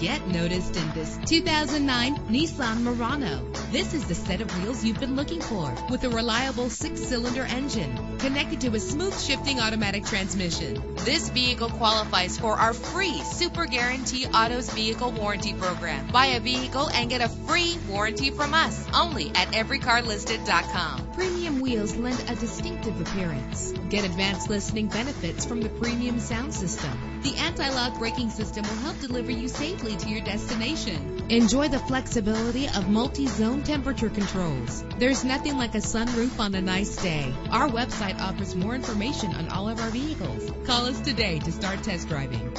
Get noticed in this 2009 Nissan Murano. This is the set of wheels you've been looking for with a reliable six-cylinder engine connected to a smooth shifting automatic transmission. This vehicle qualifies for our free Super Guarantee Autos Vehicle Warranty Program. Buy a vehicle and get a free warranty from us only at everycarlisted.com. Premium wheels lend a distinctive appearance. Get advanced listening benefits from the premium sound system. The anti-lock braking system will help deliver you safely to your destination. Enjoy the flexibility of multi-zone temperature controls. There's nothing like a sunroof on a nice day. Our website offers more information on all of our vehicles. Call us today to start test driving.